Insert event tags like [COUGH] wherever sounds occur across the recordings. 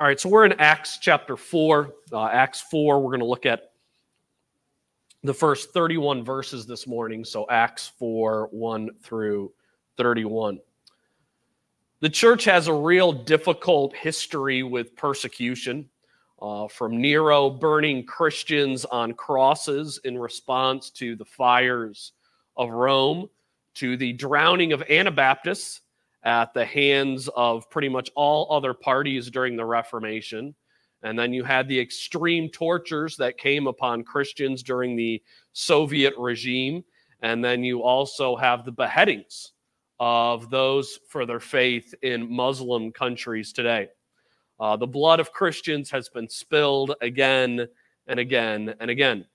All right, so we're in Acts chapter 4. Uh, Acts 4, we're going to look at the first 31 verses this morning. So Acts 4, 1 through 31. The church has a real difficult history with persecution, uh, from Nero burning Christians on crosses in response to the fires of Rome to the drowning of Anabaptists at the hands of pretty much all other parties during the Reformation. And then you had the extreme tortures that came upon Christians during the Soviet regime. And then you also have the beheadings of those for their faith in Muslim countries today. Uh, the blood of Christians has been spilled again and again and again.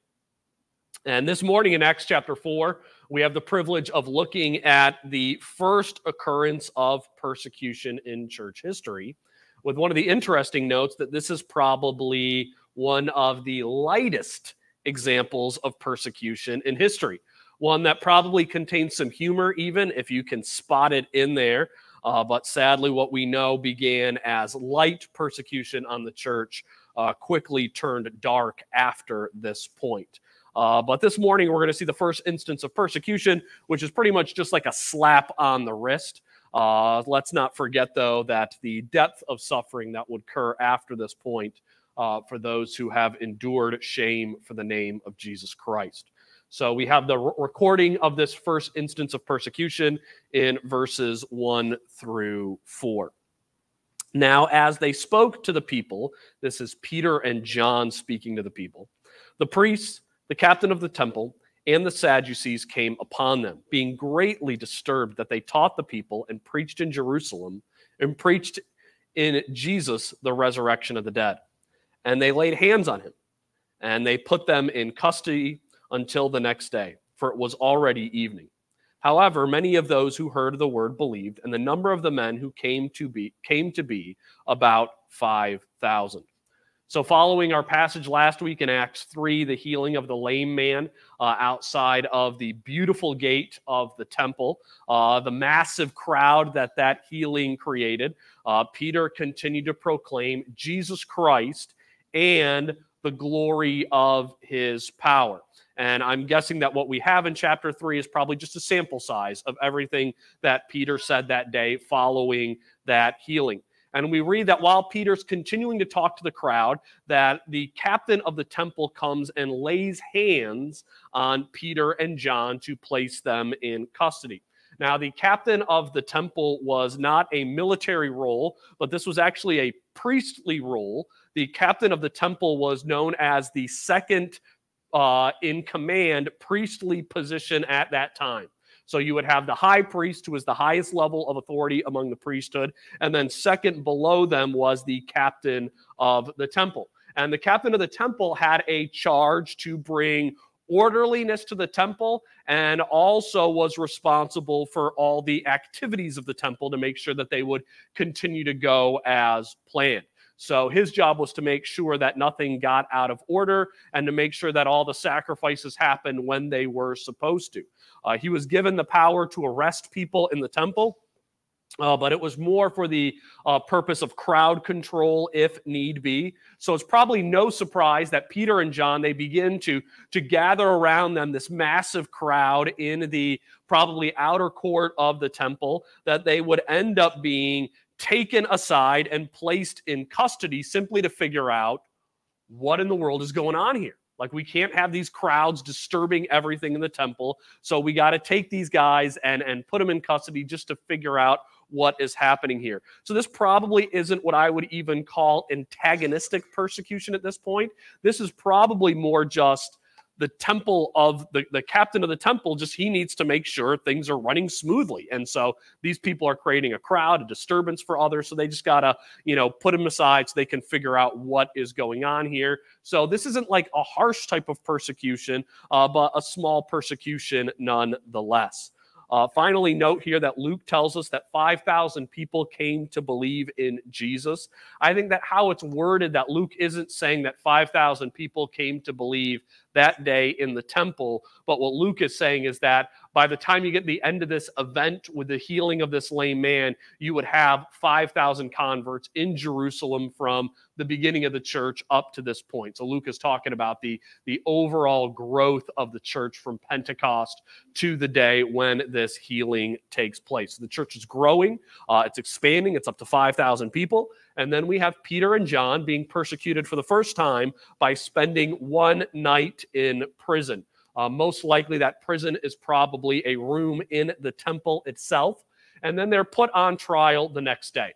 And this morning in Acts chapter 4, we have the privilege of looking at the first occurrence of persecution in church history, with one of the interesting notes that this is probably one of the lightest examples of persecution in history. One that probably contains some humor, even if you can spot it in there. Uh, but sadly, what we know began as light persecution on the church uh, quickly turned dark after this point. Uh, but this morning, we're going to see the first instance of persecution, which is pretty much just like a slap on the wrist. Uh, let's not forget, though, that the depth of suffering that would occur after this point uh, for those who have endured shame for the name of Jesus Christ. So we have the re- recording of this first instance of persecution in verses 1 through 4. Now, as they spoke to the people, this is Peter and John speaking to the people, the priests the captain of the temple and the Sadducees came upon them, being greatly disturbed that they taught the people and preached in Jerusalem and preached in Jesus the resurrection of the dead. And they laid hands on him and they put them in custody until the next day, for it was already evening. However, many of those who heard the word believed, and the number of the men who came to be came to be about 5,000. So, following our passage last week in Acts 3, the healing of the lame man uh, outside of the beautiful gate of the temple, uh, the massive crowd that that healing created, uh, Peter continued to proclaim Jesus Christ and the glory of his power. And I'm guessing that what we have in chapter 3 is probably just a sample size of everything that Peter said that day following that healing. And we read that while Peter's continuing to talk to the crowd, that the captain of the temple comes and lays hands on Peter and John to place them in custody. Now, the captain of the temple was not a military role, but this was actually a priestly role. The captain of the temple was known as the second uh, in command priestly position at that time. So you would have the high priest, who was the highest level of authority among the priesthood. And then second below them was the captain of the temple. And the captain of the temple had a charge to bring orderliness to the temple and also was responsible for all the activities of the temple to make sure that they would continue to go as planned. So his job was to make sure that nothing got out of order and to make sure that all the sacrifices happened when they were supposed to. Uh, he was given the power to arrest people in the temple. Uh, but it was more for the uh, purpose of crowd control if need be so it's probably no surprise that peter and john they begin to to gather around them this massive crowd in the probably outer court of the temple that they would end up being taken aside and placed in custody simply to figure out what in the world is going on here like we can't have these crowds disturbing everything in the temple. So we got to take these guys and and put them in custody just to figure out what is happening here. So this probably isn't what I would even call antagonistic persecution at this point. This is probably more just the temple of the, the captain of the temple just he needs to make sure things are running smoothly. And so these people are creating a crowd a disturbance for others. So they just gotta you know put them aside so they can figure out what is going on here. So this isn't like a harsh type of persecution uh, but a small persecution nonetheless. Uh, finally, note here that Luke tells us that 5,000 people came to believe in Jesus. I think that how it's worded, that Luke isn't saying that 5,000 people came to believe that day in the temple. But what Luke is saying is that by the time you get the end of this event with the healing of this lame man, you would have 5,000 converts in Jerusalem from the beginning of the church up to this point. So Luke is talking about the, the overall growth of the church from Pentecost to the day when this healing takes place. The church is growing, uh, it's expanding, it's up to 5,000 people. And then we have Peter and John being persecuted for the first time by spending one night in prison. Uh, most likely, that prison is probably a room in the temple itself. And then they're put on trial the next day.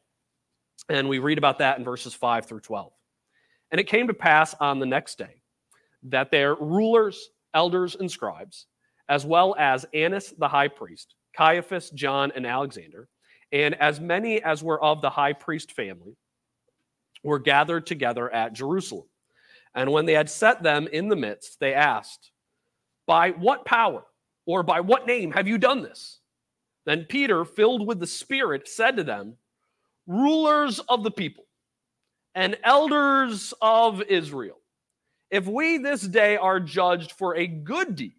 And we read about that in verses 5 through 12. And it came to pass on the next day that their rulers, elders, and scribes, as well as Annas the high priest, Caiaphas, John, and Alexander, and as many as were of the high priest family, were gathered together at Jerusalem. And when they had set them in the midst, they asked, by what power or by what name have you done this? Then Peter, filled with the Spirit, said to them, Rulers of the people and elders of Israel, if we this day are judged for a good deed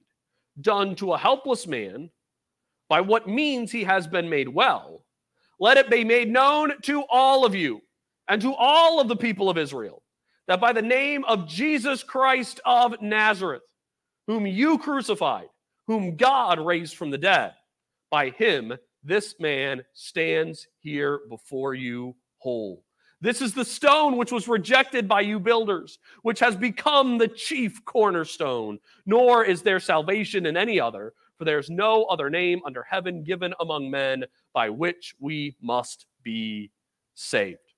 done to a helpless man, by what means he has been made well, let it be made known to all of you and to all of the people of Israel that by the name of Jesus Christ of Nazareth, whom you crucified, whom God raised from the dead. By him, this man stands here before you whole. This is the stone which was rejected by you builders, which has become the chief cornerstone. Nor is there salvation in any other, for there is no other name under heaven given among men by which we must be saved.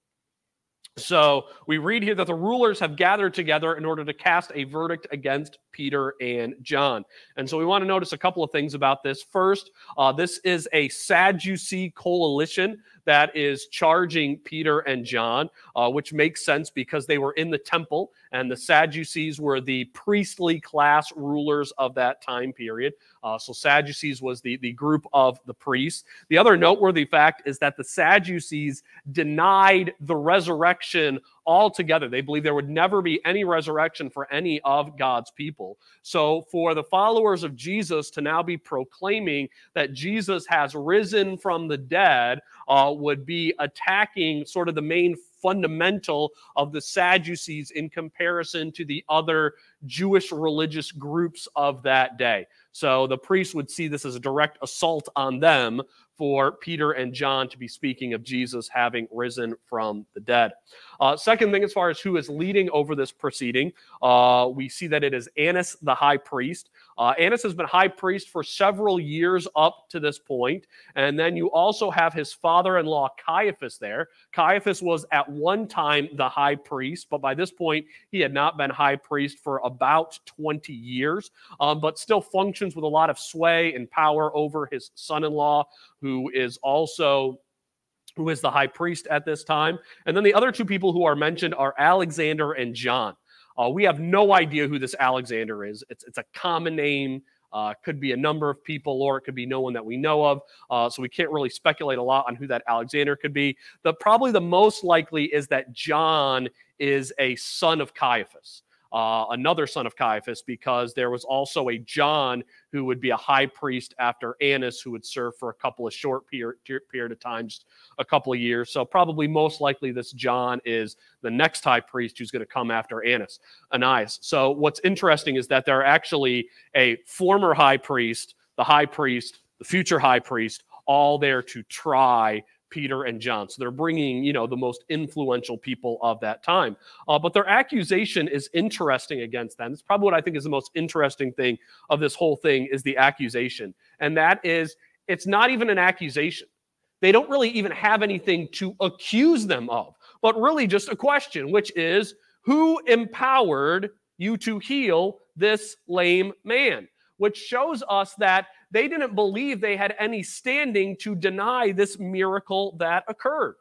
So we read here that the rulers have gathered together in order to cast a verdict against Peter and John. And so we want to notice a couple of things about this. First, uh, this is a Sadducee coalition that is charging Peter and John, uh, which makes sense because they were in the temple and the Sadducees were the priestly class rulers of that time period. Uh, so Sadducees was the, the group of the priests. The other noteworthy fact is that the Sadducees denied the resurrection altogether. They believe there would never be any resurrection for any of God's people. So, for the followers of Jesus to now be proclaiming that Jesus has risen from the dead uh, would be attacking sort of the main fundamental of the Sadducees in comparison to the other Jewish religious groups of that day. So the priests would see this as a direct assault on them for Peter and John to be speaking of Jesus having risen from the dead. Uh, second thing, as far as who is leading over this proceeding, uh, we see that it is Annas the high priest. Uh, Annas has been high priest for several years up to this point. And then you also have his father in law, Caiaphas, there. Caiaphas was at one time the high priest, but by this point, he had not been high priest for about 20 years, um, but still functions with a lot of sway and power over his son in law, who is also who is the high priest at this time. And then the other two people who are mentioned are Alexander and John. Uh, we have no idea who this Alexander is. It's, it's a common name. Uh, could be a number of people, or it could be no one that we know of. Uh, so we can't really speculate a lot on who that Alexander could be. The probably the most likely is that John is a son of Caiaphas uh, another son of Caiaphas, because there was also a John who would be a high priest after Annas, who would serve for a couple of short period, period of time, just a couple of years. So probably most likely this John is the next high priest who's going to come after Annas, Ananias. So what's interesting is that there are actually a former high priest, the high priest, the future high priest, all there to try Peter and John. So they're bringing, you know, the most influential people of that time. Uh, but their accusation is interesting against them. It's probably what I think is the most interesting thing of this whole thing is the accusation. And that is, it's not even an accusation. They don't really even have anything to accuse them of, but really just a question, which is, who empowered you to heal this lame man? Which shows us that they didn't believe they had any standing to deny this miracle that occurred.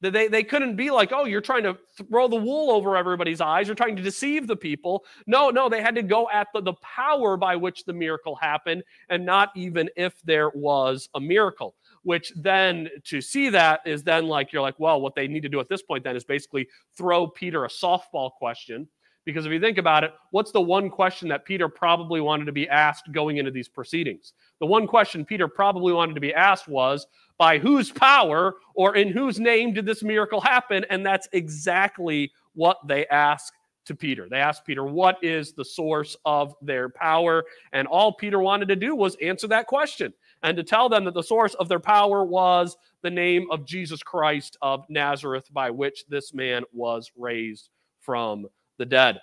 They, they couldn't be like, oh, you're trying to throw the wool over everybody's eyes. You're trying to deceive the people. No, no, they had to go at the, the power by which the miracle happened and not even if there was a miracle. Which then to see that is then like, you're like, well, what they need to do at this point then is basically throw Peter a softball question Because if you think about it, what's the one question that Peter probably wanted to be asked going into these proceedings? The one question Peter probably wanted to be asked was, by whose power or in whose name did this miracle happen? And that's exactly what they ask to Peter. They asked Peter, What is the source of their power? And all Peter wanted to do was answer that question and to tell them that the source of their power was the name of Jesus Christ of Nazareth, by which this man was raised from the dead.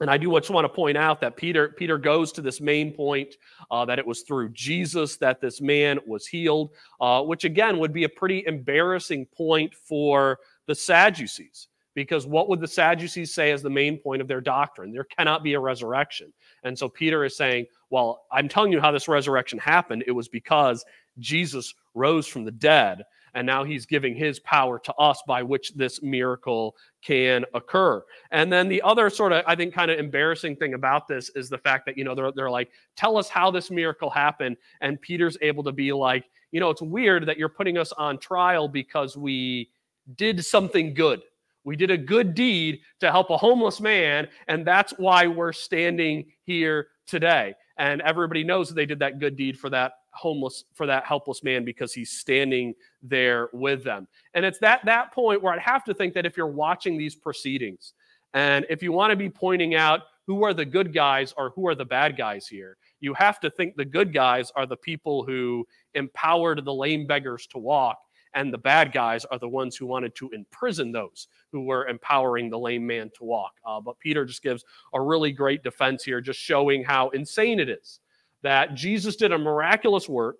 And I do just want to point out that Peter Peter goes to this main point uh, that it was through Jesus that this man was healed, uh, which again would be a pretty embarrassing point for the Sadducees because what would the Sadducees say as the main point of their doctrine? There cannot be a resurrection. And so Peter is saying, Well, I'm telling you how this resurrection happened. It was because Jesus rose from the dead, and now he's giving his power to us by which this miracle can occur. And then the other sort of, I think, kind of embarrassing thing about this is the fact that, you know, they're, they're like, Tell us how this miracle happened. And Peter's able to be like, You know, it's weird that you're putting us on trial because we did something good we did a good deed to help a homeless man, and that's why we're standing here today. And everybody knows that they did that good deed for that homeless, for that helpless man because he's standing there with them. And it's that that point where I'd have to think that if you're watching these proceedings, and if you want to be pointing out who are the good guys or who are the bad guys here, you have to think the good guys are the people who empowered the lame beggars to walk and the bad guys are the ones who wanted to imprison those who were empowering the lame man to walk. Uh, but Peter just gives a really great defense here, just showing how insane it is that Jesus did a miraculous work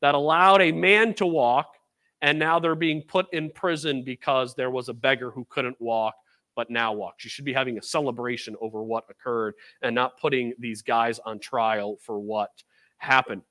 that allowed a man to walk, and now they're being put in prison because there was a beggar who couldn't walk but now walks. You should be having a celebration over what occurred and not putting these guys on trial for what happened.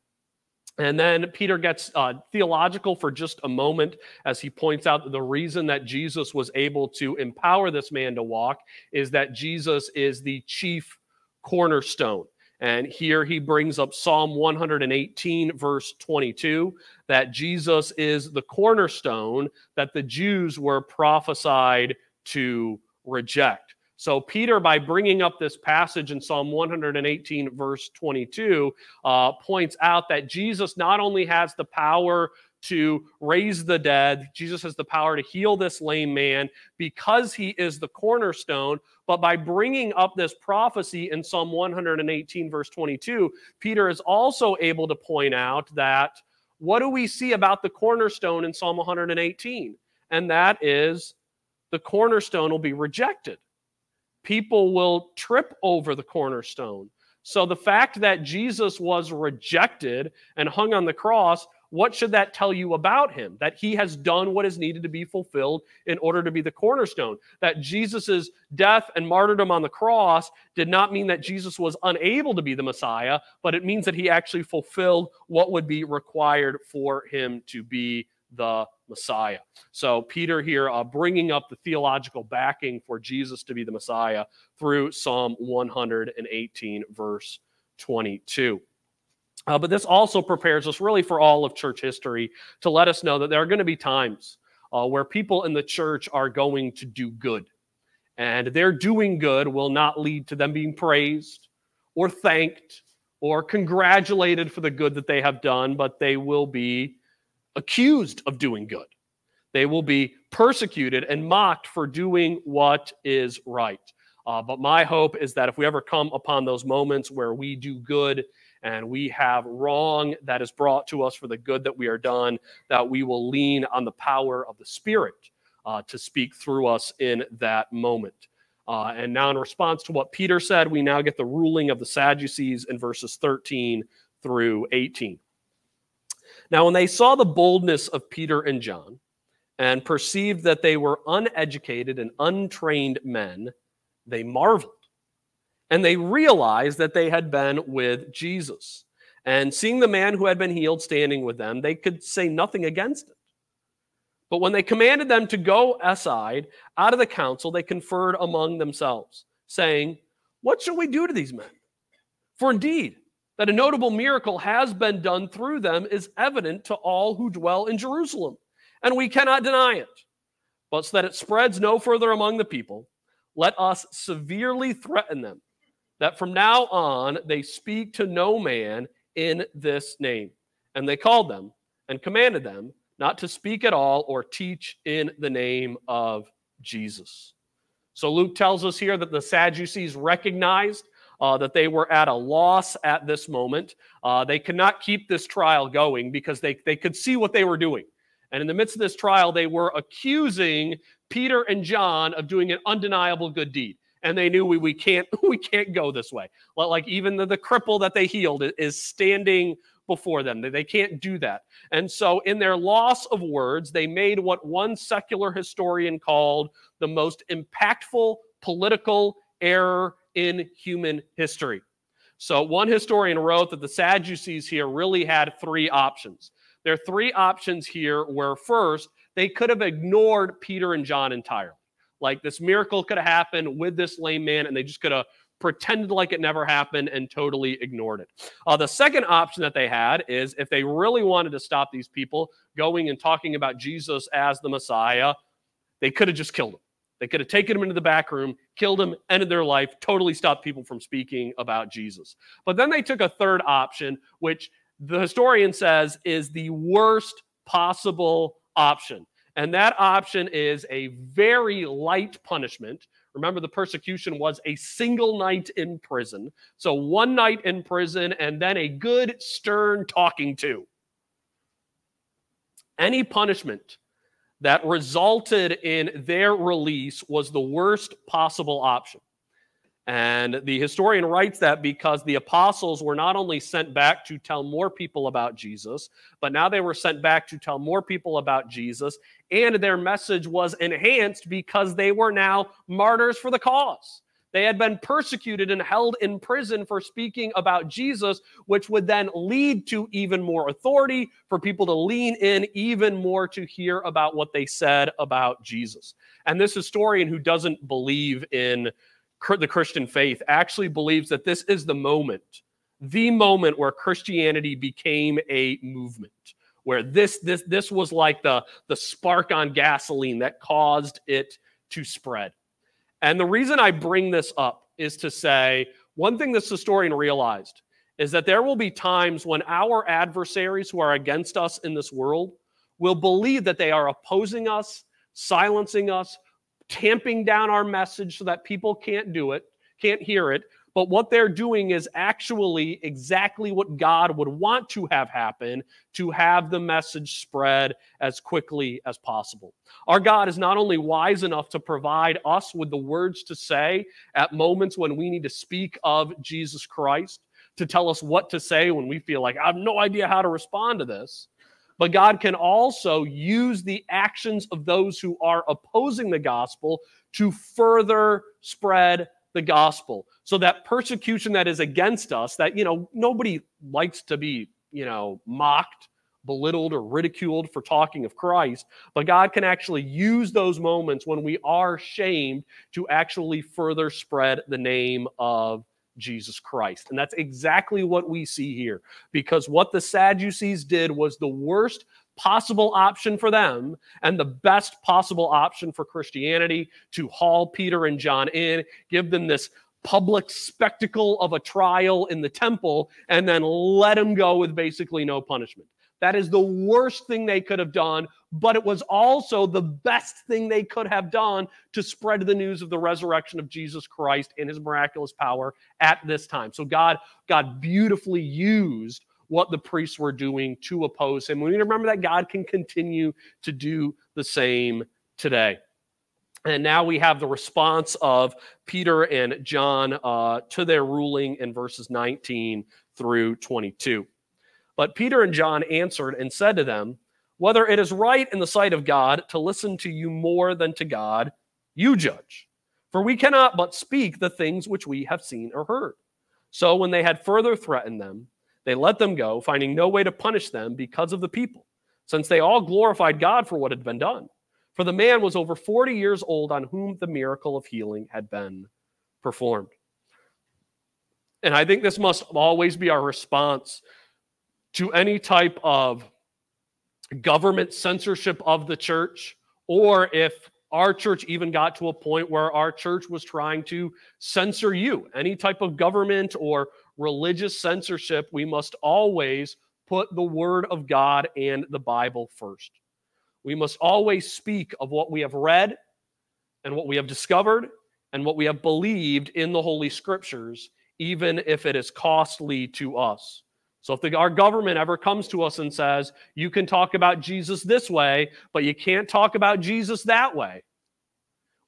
And then Peter gets uh, theological for just a moment as he points out the reason that Jesus was able to empower this man to walk is that Jesus is the chief cornerstone. And here he brings up Psalm 118, verse 22, that Jesus is the cornerstone that the Jews were prophesied to reject. So, Peter, by bringing up this passage in Psalm 118, verse 22, uh, points out that Jesus not only has the power to raise the dead, Jesus has the power to heal this lame man because he is the cornerstone. But by bringing up this prophecy in Psalm 118, verse 22, Peter is also able to point out that what do we see about the cornerstone in Psalm 118? And that is the cornerstone will be rejected people will trip over the cornerstone. So the fact that Jesus was rejected and hung on the cross, what should that tell you about him? That he has done what is needed to be fulfilled in order to be the cornerstone. That Jesus' death and martyrdom on the cross did not mean that Jesus was unable to be the Messiah, but it means that he actually fulfilled what would be required for him to be the Messiah. So, Peter here uh, bringing up the theological backing for Jesus to be the Messiah through Psalm 118, verse 22. Uh, but this also prepares us really for all of church history to let us know that there are going to be times uh, where people in the church are going to do good. And their doing good will not lead to them being praised or thanked or congratulated for the good that they have done, but they will be accused of doing good. They will be persecuted and mocked for doing what is right. Uh, but my hope is that if we ever come upon those moments where we do good and we have wrong that is brought to us for the good that we are done, that we will lean on the power of the Spirit uh, to speak through us in that moment. Uh, and now, in response to what Peter said, we now get the ruling of the Sadducees in verses 13 through 18. Now, when they saw the boldness of Peter and John and perceived that they were uneducated and untrained men, they marveled. And they realized that they had been with Jesus. And seeing the man who had been healed standing with them, they could say nothing against it. But when they commanded them to go aside out of the council, they conferred among themselves, saying, What shall we do to these men? For indeed, that a notable miracle has been done through them is evident to all who dwell in Jerusalem, and we cannot deny it. But so that it spreads no further among the people, let us severely threaten them that from now on they speak to no man in this name. And they called them and commanded them not to speak at all or teach in the name of Jesus. So Luke tells us here that the Sadducees recognized uh, that they were at a loss at this moment. Uh, they could not keep this trial going because they, they could see what they were doing. And in the midst of this trial, they were accusing Peter and John of doing an undeniable good deed. And they knew we, we can't [LAUGHS] we can't go this way. Like even the, the cripple that they healed is standing before them. They, they can't do that. And so in their loss of words, they made what one secular historian called the most impactful political error in human history. So one historian wrote that the Sadducees here really had three options. Their three options here were first, they could have ignored Peter and John entirely. Like this miracle could have happened with this lame man, and they just could have pretended like it never happened and totally ignored it. Uh, the second option that they had is if they really wanted to stop these people going and talking about Jesus as the Messiah, they could have just killed him. They could have taken him into the back room, killed him, ended their life, totally stopped people from speaking about Jesus. But then they took a third option, which the historian says is the worst possible option. And that option is a very light punishment. Remember, the persecution was a single night in prison. So, one night in prison and then a good, stern talking to. Any punishment that resulted in their release was the worst possible option. And the historian writes that because the apostles were not only sent back to tell more people about Jesus, but now they were sent back to tell more people about Jesus. And their message was enhanced because they were now martyrs for the cause. They had been persecuted and held in prison for speaking about Jesus, which would then lead to even more authority for people to lean in even more to hear about what they said about Jesus. And this historian who doesn't believe in the Christian faith actually believes that this is the moment, the moment where Christianity became a movement, where this this this was like the the spark on gasoline that caused it to spread. And the reason I bring this up is to say one thing this historian realized is that there will be times when our adversaries who are against us in this world will believe that they are opposing us, silencing us, tamping down our message so that people can't do it, can't hear it. But what they're doing is actually exactly what God would want to have happen to have the message spread as quickly as possible. Our God is not only wise enough to provide us with the words to say at moments when we need to speak of Jesus Christ, to tell us what to say when we feel like I have no idea how to respond to this. But God can also use the actions of those who are opposing the gospel to further spread the gospel. So that persecution that is against us, that, you know, nobody likes to be, you know, mocked, belittled, or ridiculed for talking of Christ, but God can actually use those moments when we are shamed to actually further spread the name of Jesus Christ. And that's exactly what we see here. Because what the Sadducees did was the worst possible option for them and the best possible option for Christianity to haul Peter and John in, give them this public spectacle of a trial in the temple, and then let them go with basically no punishment. That is the worst thing they could have done, but it was also the best thing they could have done to spread the news of the resurrection of Jesus Christ and his miraculous power at this time. So God God beautifully used what the priests were doing to oppose him. We need to remember that God can continue to do the same today. And now we have the response of Peter and John uh, to their ruling in verses 19 through 22. But Peter and John answered and said to them, Whether it is right in the sight of God to listen to you more than to God, you judge. For we cannot but speak the things which we have seen or heard. So when they had further threatened them, they let them go, finding no way to punish them because of the people, since they all glorified God for what had been done. For the man was over 40 years old on whom the miracle of healing had been performed. And I think this must always be our response to any type of government censorship of the church, or if Our church even got to a point where our church was trying to censor you. Any type of government or religious censorship, we must always put the word of God and the Bible first. We must always speak of what we have read and what we have discovered and what we have believed in the Holy Scriptures, even if it is costly to us. So if the, our government ever comes to us and says, you can talk about Jesus this way, but you can't talk about Jesus that way,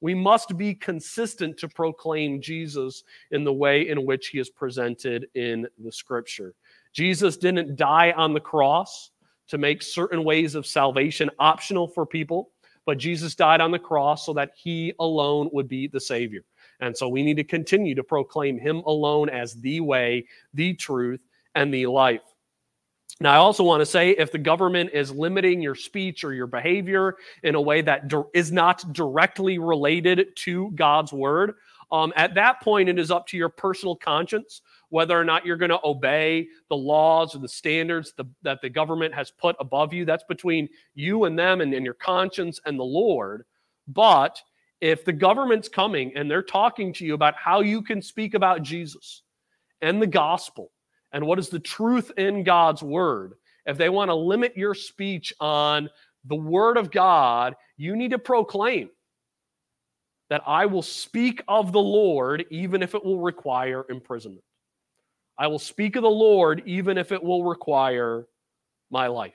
we must be consistent to proclaim Jesus in the way in which he is presented in the scripture. Jesus didn't die on the cross to make certain ways of salvation optional for people, but Jesus died on the cross so that he alone would be the Savior. And so we need to continue to proclaim him alone as the way, the truth, and the life. Now, I also want to say if the government is limiting your speech or your behavior in a way that is not directly related to God's word, um, at that point, it is up to your personal conscience whether or not you're going to obey the laws or the standards the, that the government has put above you. That's between you and them and, and your conscience and the Lord. But if the government's coming and they're talking to you about how you can speak about Jesus and the gospel and what is the truth in God's word, if they want to limit your speech on the word of God, you need to proclaim that I will speak of the Lord even if it will require imprisonment. I will speak of the Lord even if it will require my life.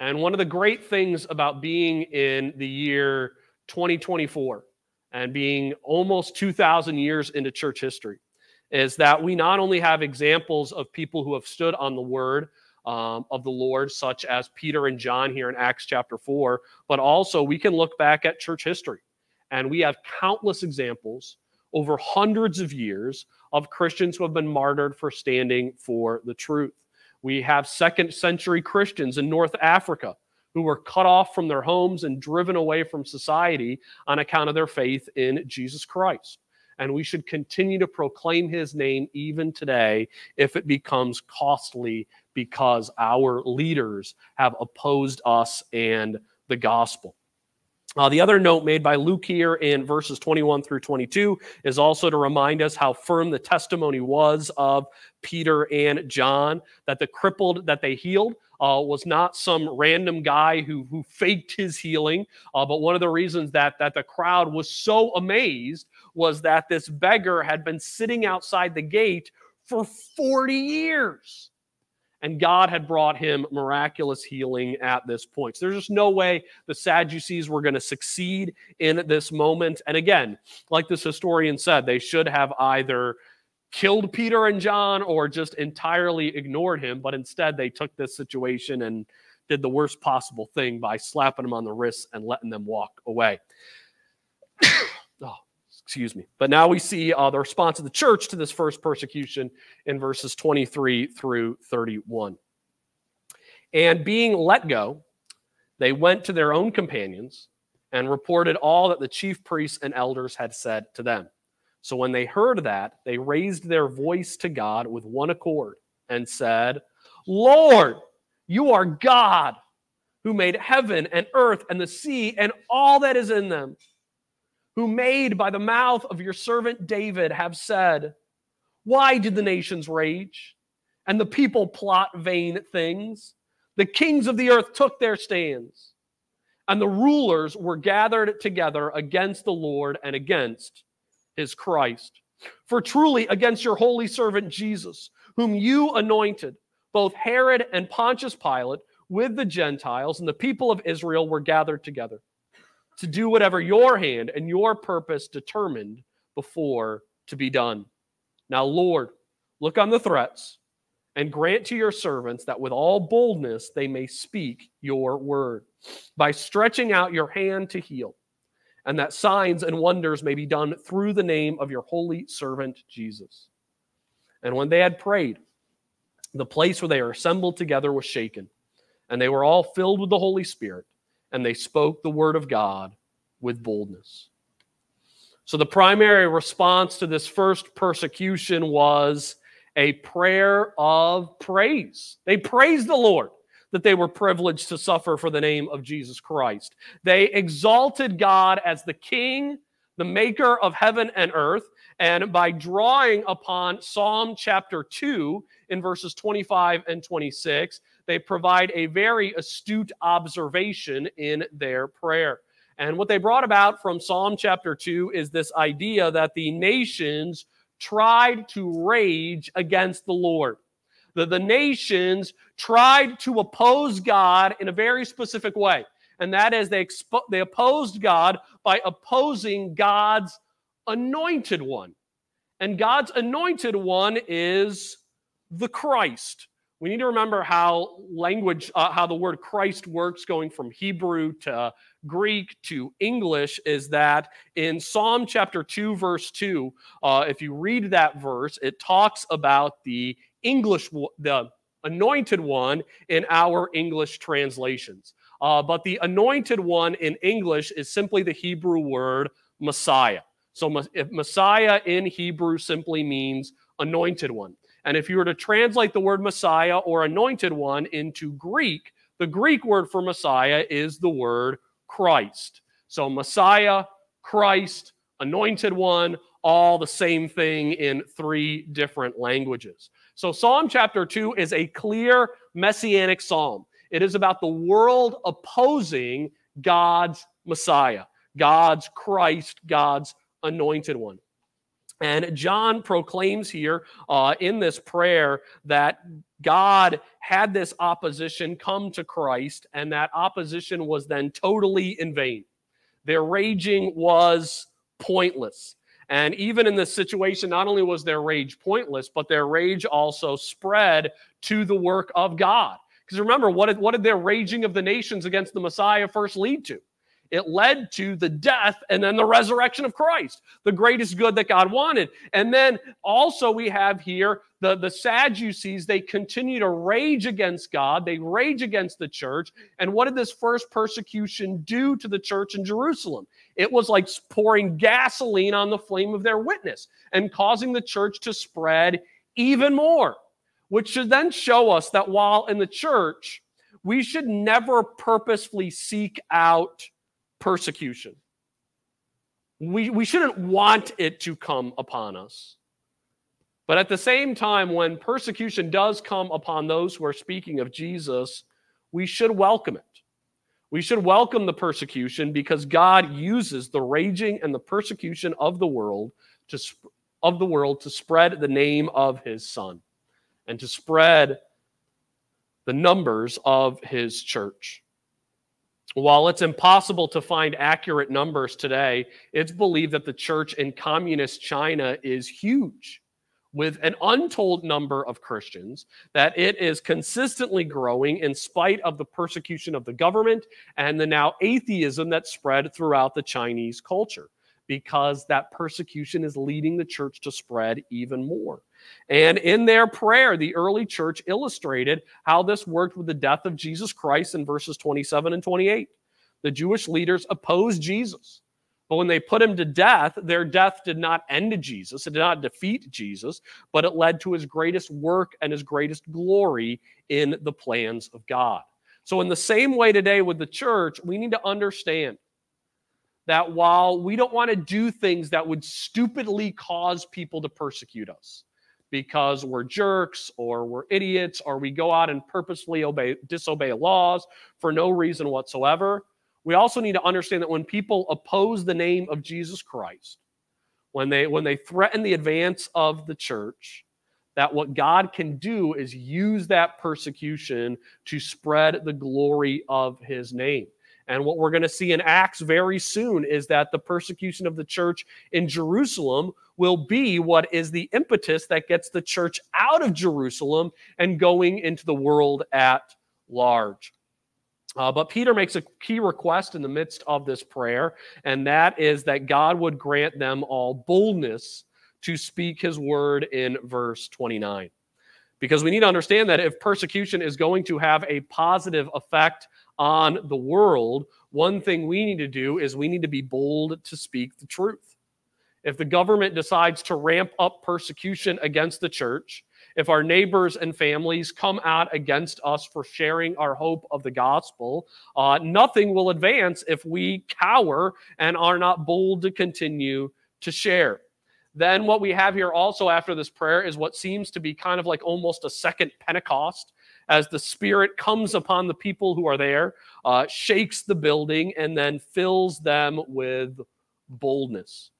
And one of the great things about being in the year 2024 and being almost 2,000 years into church history is that we not only have examples of people who have stood on the word um, of the Lord, such as Peter and John here in Acts chapter 4, but also we can look back at church history. And we have countless examples over hundreds of years of Christians who have been martyred for standing for the truth. We have second century Christians in North Africa who were cut off from their homes and driven away from society on account of their faith in Jesus Christ and we should continue to proclaim his name even today if it becomes costly because our leaders have opposed us and the gospel. Uh, the other note made by Luke here in verses 21 through 22 is also to remind us how firm the testimony was of Peter and John, that the crippled that they healed uh, was not some random guy who, who faked his healing, uh, but one of the reasons that, that the crowd was so amazed was that this beggar had been sitting outside the gate for 40 years. And God had brought him miraculous healing at this point. So there's just no way the Sadducees were going to succeed in this moment. And again, like this historian said, they should have either killed Peter and John or just entirely ignored him. But instead, they took this situation and did the worst possible thing by slapping them on the wrists and letting them walk away. [COUGHS] oh, excuse me. But now we see uh, the response of the church to this first persecution in verses 23 through 31. And being let go, they went to their own companions and reported all that the chief priests and elders had said to them. So when they heard that, they raised their voice to God with one accord and said, Lord, you are God who made heaven and earth and the sea and all that is in them, who made by the mouth of your servant David have said, Why did the nations rage and the people plot vain things? The kings of the earth took their stands, and the rulers were gathered together against the Lord and against is Christ. For truly, against your holy servant Jesus, whom you anointed, both Herod and Pontius Pilate, with the Gentiles and the people of Israel, were gathered together to do whatever your hand and your purpose determined before to be done. Now, Lord, look on the threats and grant to your servants that with all boldness they may speak your word by stretching out your hand to heal and that signs and wonders may be done through the name of your holy servant Jesus. And when they had prayed, the place where they were assembled together was shaken, and they were all filled with the Holy Spirit, and they spoke the word of God with boldness. So, the primary response to this first persecution was a prayer of praise. They praised the Lord. that they were privileged to suffer for the name of Jesus Christ. They exalted God as the king, the maker of heaven and earth. And by drawing upon Psalm chapter 2 in verses 25 and 26, they provide a very astute observation in their prayer. And what they brought about from Psalm chapter 2 is this idea that the nations tried to rage against the Lord the, the nations tried to oppose God in a very specific way. And that is they, expo- they opposed God by opposing God's anointed one. And God's anointed one is the Christ. We need to remember how language, uh, how the word Christ works, going from Hebrew to Greek to English, is that in Psalm chapter 2, verse 2, uh, if you read that verse, it talks about the English, the anointed one in our English translations. Uh, but the anointed one in English is simply the Hebrew word Messiah. So if Messiah in Hebrew simply means anointed one. And if you were to translate the word Messiah or anointed one into Greek, the Greek word for Messiah is the word Christ. So Messiah, Christ, anointed one, all the same thing in three different languages. So, Psalm chapter 2 is a clear messianic psalm. It is about the world opposing God's Messiah, God's Christ, God's anointed one. And John proclaims here uh, in this prayer that God had this opposition come to Christ, and that opposition was then totally in vain. Their raging was pointless. And even in this situation, not only was their rage pointless, but their rage also spread to the work of God. Because remember, what did, what did their raging of the nations against the Messiah first lead to? It led to the death and then the resurrection of Christ, the greatest good that God wanted. And then also we have here the, the Sadducees, they continue to rage against God, they rage against the church. And what did this first persecution do to the church in Jerusalem? It was like pouring gasoline on the flame of their witness and causing the church to spread even more, which should then show us that while in the church, we should never purposefully seek out persecution. We, we shouldn't want it to come upon us. But at the same time, when persecution does come upon those who are speaking of Jesus, we should welcome it. We should welcome the persecution because God uses the raging and the persecution of the world to of the world to spread the name of his son and to spread the numbers of his church. While it's impossible to find accurate numbers today, it's believed that the church in communist China is huge with an untold number of Christians, that it is consistently growing in spite of the persecution of the government and the now atheism that spread throughout the Chinese culture, because that persecution is leading the church to spread even more. And in their prayer, the early church illustrated how this worked with the death of Jesus Christ in verses 27 and 28. The Jewish leaders opposed Jesus. But when they put him to death, their death did not end Jesus. It did not defeat Jesus, but it led to his greatest work and his greatest glory in the plans of God. So, in the same way today with the church, we need to understand that while we don't want to do things that would stupidly cause people to persecute us because we're jerks or we're idiots or we go out and purposefully obey, disobey laws for no reason whatsoever, we also need to understand that when people oppose the name of Jesus Christ, when they when they threaten the advance of the church, that what God can do is use that persecution to spread the glory of his name. And what we're going to see in Acts very soon is that the persecution of the church in Jerusalem will be what is the impetus that gets the church out of Jerusalem and going into the world at large. Uh, but Peter makes a key request in the midst of this prayer, and that is that God would grant them all boldness to speak his word in verse 29. Because we need to understand that if persecution is going to have a positive effect on the world, one thing we need to do is we need to be bold to speak the truth. If the government decides to ramp up persecution against the church, if our neighbors and families come out against us for sharing our hope of the gospel, uh, nothing will advance if we cower and are not bold to continue to share. Then, what we have here also after this prayer is what seems to be kind of like almost a second Pentecost as the Spirit comes upon the people who are there, uh, shakes the building, and then fills them with boldness.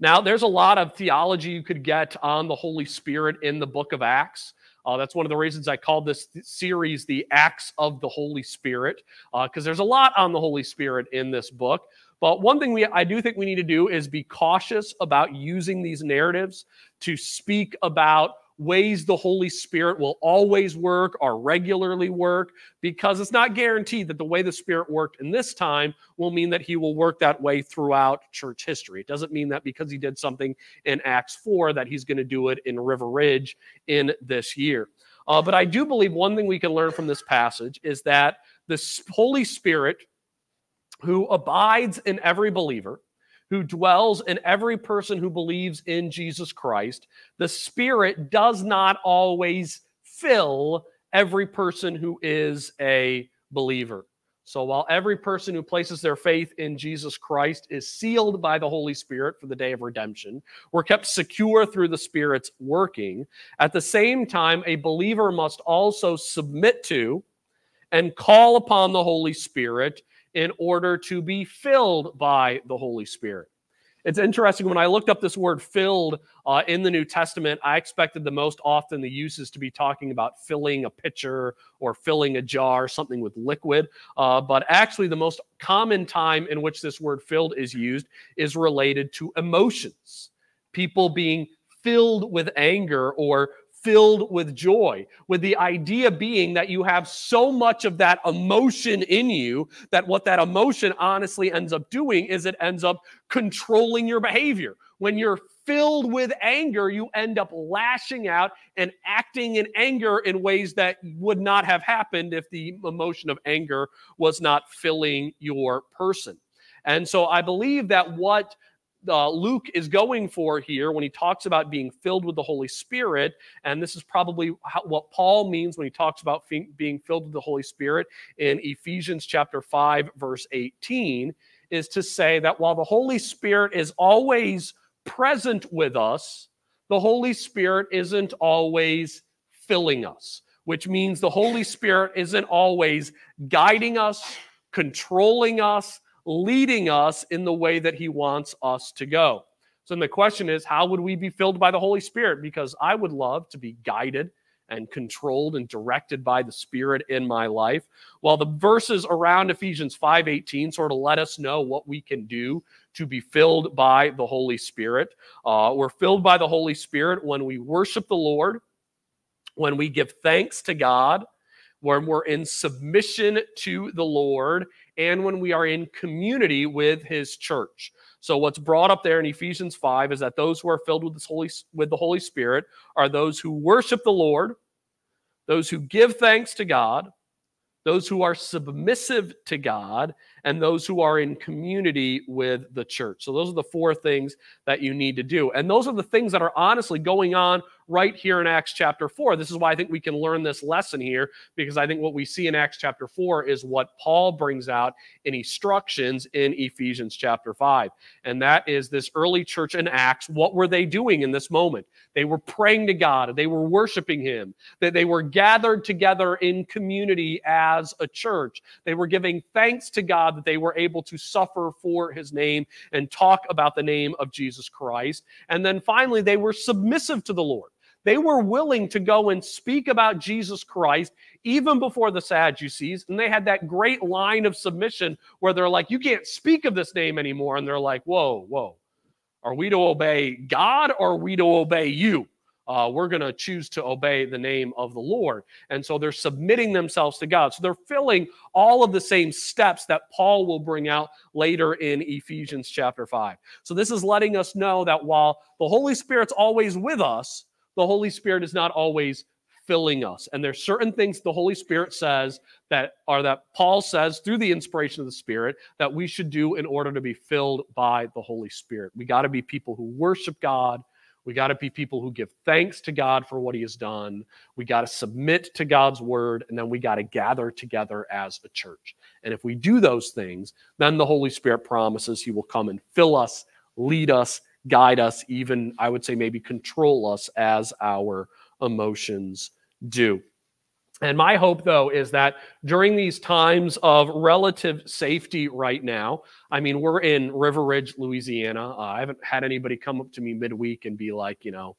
Now, there's a lot of theology you could get on the Holy Spirit in the book of Acts. Uh, that's one of the reasons I called this series the Acts of the Holy Spirit, because uh, there's a lot on the Holy Spirit in this book. But one thing we I do think we need to do is be cautious about using these narratives to speak about ways the Holy Spirit will always work or regularly work because it's not guaranteed that the way the Spirit worked in this time will mean that he will work that way throughout church history. It doesn't mean that because he did something in Acts 4 that he's going to do it in River Ridge in this year. Uh, but I do believe one thing we can learn from this passage is that the Holy Spirit, who abides in every believer, who dwells in every person who believes in Jesus Christ, the Spirit does not always fill every person who is a believer. So while every person who places their faith in Jesus Christ is sealed by the Holy Spirit for the day of redemption, we're kept secure through the Spirit's working. At the same time, a believer must also submit to and call upon the Holy Spirit in order to be filled by the Holy Spirit. It's interesting when I looked up this word filled uh, in the New Testament, I expected the most often the uses to be talking about filling a pitcher or filling a jar, something with liquid. Uh, but actually, the most common time in which this word filled is used is related to emotions. People being filled with anger or filled with joy, with the idea being that you have so much of that emotion in you that what that emotion honestly ends up doing is it ends up controlling your behavior. When you're filled with anger, you end up lashing out and acting in anger in ways that would not have happened if the emotion of anger was not filling your person. And so I believe that what uh, Luke is going for here when he talks about being filled with the Holy Spirit. And this is probably how, what Paul means when he talks about f- being filled with the Holy Spirit in Ephesians chapter 5, verse 18, is to say that while the Holy Spirit is always present with us, the Holy Spirit isn't always filling us, which means the Holy Spirit isn't always guiding us, controlling us, leading us in the way that he wants us to go. So the question is, how would we be filled by the Holy Spirit? Because I would love to be guided and controlled and directed by the Spirit in my life. While the verses around Ephesians 5:18 sort of let us know what we can do to be filled by the Holy Spirit. Uh, we're filled by the Holy Spirit when we worship the Lord, when we give thanks to God, when we're in submission to the Lord, and when we are in community with his church. So what's brought up there in Ephesians 5 is that those who are filled with this holy with the Holy Spirit are those who worship the Lord, those who give thanks to God, those who are submissive to God, and those who are in community with the church. So, those are the four things that you need to do. And those are the things that are honestly going on right here in Acts chapter 4. This is why I think we can learn this lesson here, because I think what we see in Acts chapter 4 is what Paul brings out in instructions in Ephesians chapter 5. And that is this early church in Acts. What were they doing in this moment? They were praying to God, they were worshiping Him, that they were gathered together in community as a church. They were giving thanks to God that they were able to suffer for His name and talk about the name of Jesus Christ. And then finally, they were submissive to the Lord. They were willing to go and speak about Jesus Christ even before the Sadducees. And they had that great line of submission where they're like, You can't speak of this name anymore. And they're like, Whoa, whoa. Are we to obey God or are we to obey you? Uh, we're going to choose to obey the name of the Lord. And so they're submitting themselves to God. So they're filling all of the same steps that Paul will bring out later in Ephesians chapter 5. So this is letting us know that while the Holy Spirit's always with us, the Holy Spirit is not always filling us. And there's certain things the Holy Spirit says that are that Paul says through the inspiration of the Spirit that we should do in order to be filled by the Holy Spirit. We got to be people who worship God, We got to be people who give thanks to God for what He has done. We got to submit to God's word, and then we got to gather together as a church. And if we do those things, then the Holy Spirit promises He will come and fill us, lead us, guide us, even, I would say, maybe control us as our emotions do. And my hope, though, is that during these times of relative safety right now, I mean, we're in River Ridge, Louisiana. Uh, I haven't had anybody come up to me midweek and be like, you know,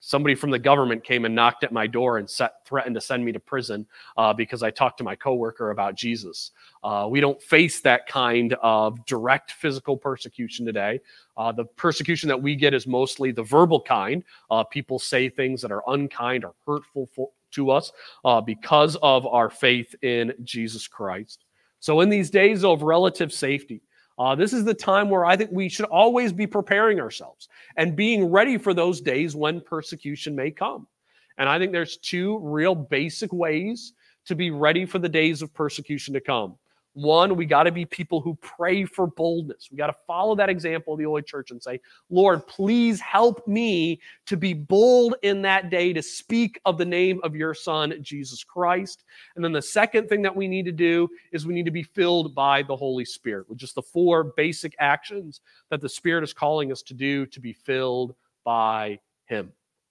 somebody from the government came and knocked at my door and set, threatened to send me to prison uh, because I talked to my coworker about Jesus. Uh, we don't face that kind of direct physical persecution today. Uh, the persecution that we get is mostly the verbal kind. Uh, people say things that are unkind or hurtful for, to us uh, because of our faith in Jesus Christ. So, in these days of relative safety, uh, this is the time where I think we should always be preparing ourselves and being ready for those days when persecution may come. And I think there's two real basic ways to be ready for the days of persecution to come. One, we got to be people who pray for boldness. We got to follow that example of the early church and say, Lord, please help me to be bold in that day to speak of the name of your Son, Jesus Christ. And then the second thing that we need to do is we need to be filled by the Holy Spirit, with just the four basic actions that the Spirit is calling us to do to be filled by Him.